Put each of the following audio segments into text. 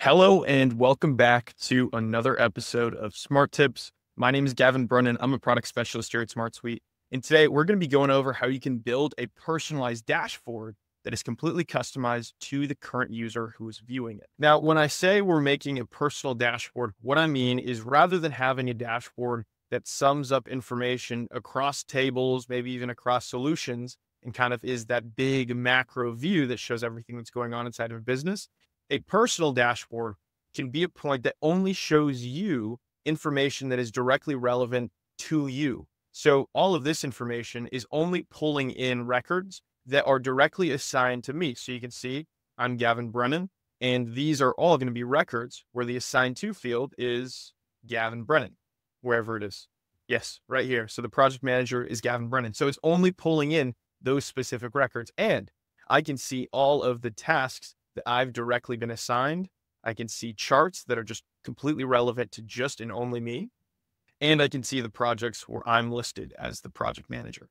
Hello and welcome back to another episode of Smart Tips. My name is Gavin Brennen. I'm a product specialist here at Smart Suite. And today we're going to be going over how you can build a personalized dashboard that is completely customized to the current user who is viewing it. Now, when I say we're making a personal dashboard, what I mean is rather than having a dashboard that sums up information across tables, maybe even across solutions, and kind of is that big macro view that shows everything that's going on inside of a business, a personal dashboard can be a point that only shows you information that is directly relevant to you. So all of this information is only pulling in records that are directly assigned to me. So you can see I'm Gavin Brennen, and these are all going to be records where the assigned to field is Gavin Brennen, wherever it is. Yes, right here. So the project manager is Gavin Brennen. So it's only pulling in those specific records. And I can see all of the tasks that I've directly been assigned. I can see charts that are just completely relevant to just and only me. And I can see the projects where I'm listed as the project manager.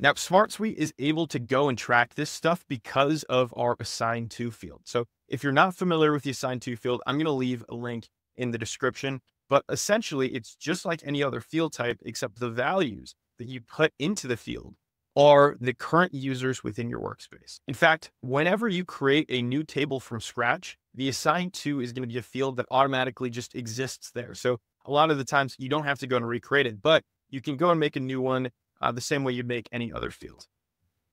Now, SmartSuite is able to go and track this stuff because of our assigned to field. So if you're not familiar with the assigned to field, I'm going to leave a link in the description. But essentially, it's just like any other field type, except the values that you put into the field are the current users within your workspace. In fact, whenever you create a new table from scratch, the assigned to is going to be a field that automatically just exists there. So a lot of the times you don't have to go and recreate it, but you can go and make a new one uh, the same way you'd make any other field.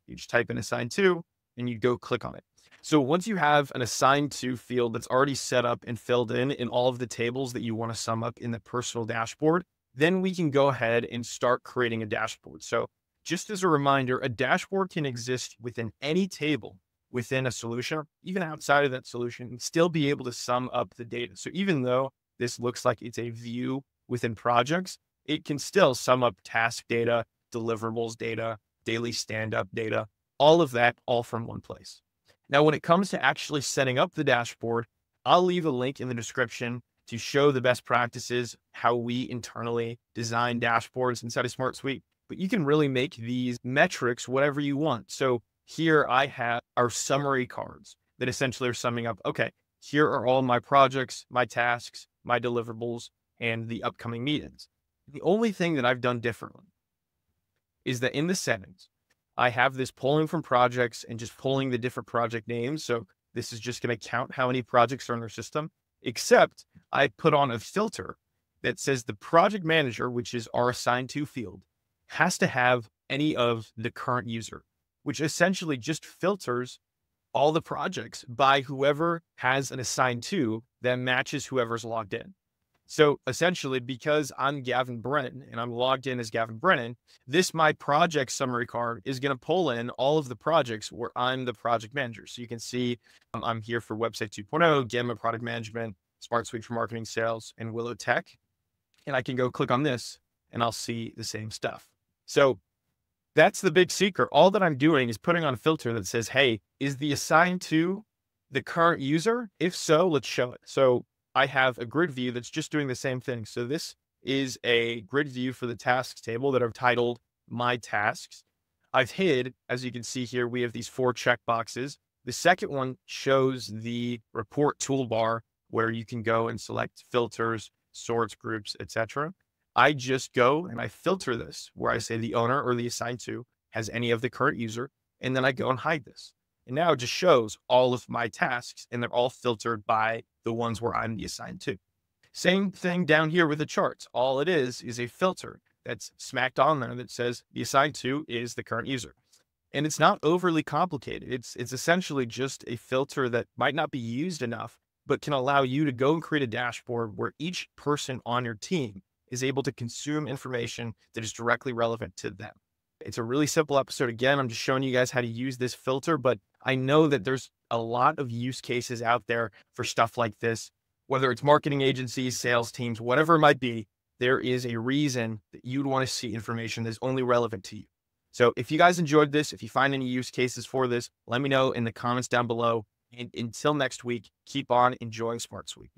You just type in assigned to and you go click on it. So once you have an assigned to field that's already set up and filled in in all of the tables that you want to sum up in the personal dashboard, then we can go ahead and start creating a dashboard. So just as a reminder, a dashboard can exist within any table within a solution, even outside of that solution, and still be able to sum up the data. So even though this looks like it's a view within projects, it can still sum up task data, deliverables data, daily stand up data, all of that, all from one place. Now, when it comes to actually setting up the dashboard, I'll leave a link in the description to show the best practices, how we internally design dashboards inside of SmartSuite but you can really make these metrics whatever you want. So here I have our summary cards that essentially are summing up, okay, here are all my projects, my tasks, my deliverables, and the upcoming meetings. The only thing that I've done differently is that in the settings, I have this pulling from projects and just pulling the different project names. So this is just going to count how many projects are in our system, except I put on a filter that says the project manager, which is our assigned to field, has to have any of the current user, which essentially just filters all the projects by whoever has an assigned to that matches whoever's logged in. So essentially, because I'm Gavin Brennen and I'm logged in as Gavin Brennen, this my project summary card is going to pull in all of the projects where I'm the project manager. So you can see um, I'm here for Website 2.0, Gamma Product Management, Smart Suite for Marketing Sales, and Willow Tech. And I can go click on this and I'll see the same stuff. So that's the big secret. All that I'm doing is putting on a filter that says, hey, is the assigned to the current user? If so, let's show it. So I have a grid view that's just doing the same thing. So this is a grid view for the tasks table that I've titled my tasks. I've hid, as you can see here, we have these four check boxes. The second one shows the report toolbar where you can go and select filters, sorts, groups, etc. I just go and I filter this where I say the owner or the assigned to has any of the current user. And then I go and hide this. And now it just shows all of my tasks and they're all filtered by the ones where I'm the assigned to. Same thing down here with the charts. All it is is a filter that's smacked on there that says the assigned to is the current user. And it's not overly complicated. It's it's essentially just a filter that might not be used enough, but can allow you to go and create a dashboard where each person on your team is able to consume information that is directly relevant to them. It's a really simple episode. Again, I'm just showing you guys how to use this filter, but I know that there's a lot of use cases out there for stuff like this, whether it's marketing agencies, sales teams, whatever it might be. There is a reason that you'd want to see information that's only relevant to you. So if you guys enjoyed this, if you find any use cases for this, let me know in the comments down below. And until next week, keep on enjoying SmartSuite.